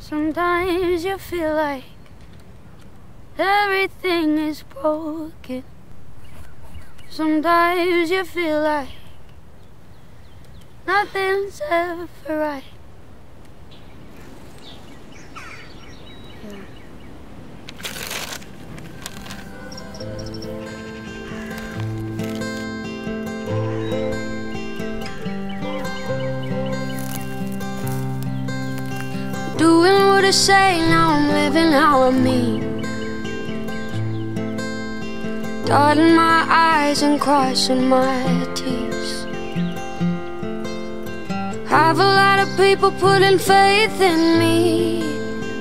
Sometimes you feel like everything is broken. Sometimes you feel like nothing's ever right. Doing what I say, now I'm living how I mean. Dotting my I's and crossing my T's. Have a lot of people putting faith in me.